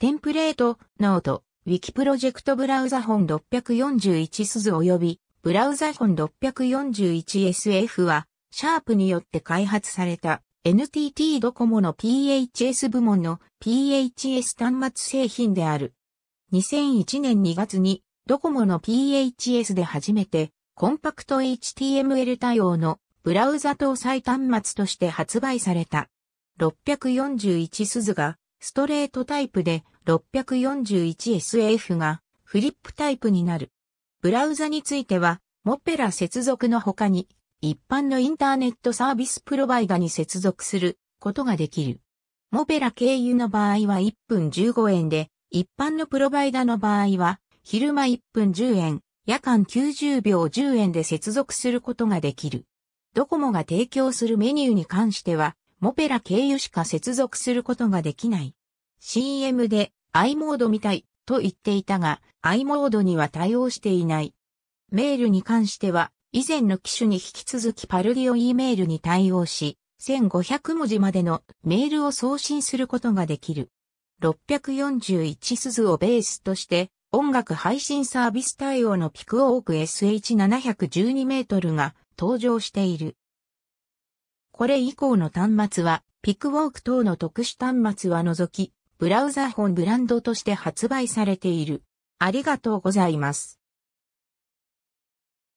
テンプレート、ノート、ウィキプロジェクトブラウザホン641S及びブラウザ本 641SF は、シャープによって開発された NTT ドコモの PHS 部門の PHS 端末製品である。2001年2月にドコモの PHS で初めてコンパクト HTML 対応のブラウザ搭載端末として発売された。641鈴がストレートタイプで 641SF がフリップタイプになる。ブラウザについては、モペラ接続の他に、一般のインターネットサービスプロバイダに接続することができる。モペラ経由の場合は1分15円で、一般のプロバイダの場合は、昼間1分10円、夜間90秒10円で接続することができる。ドコモが提供するメニューに関しては、モペラ経由しか接続することができない。CM で i モードみたいと言っていたが、i モードには対応していない。メールに関しては、以前の機種に引き続きパルディオ E メールに対応し、1500文字までのメールを送信することができる。641鈴をベースとして音楽配信サービス対応のピクオーク SH712 メートルが登場している。これ以降の端末はピクウォーク等の特殊端末は除き、ブラウザ本ブランドとして発売されている。ありがとうございます。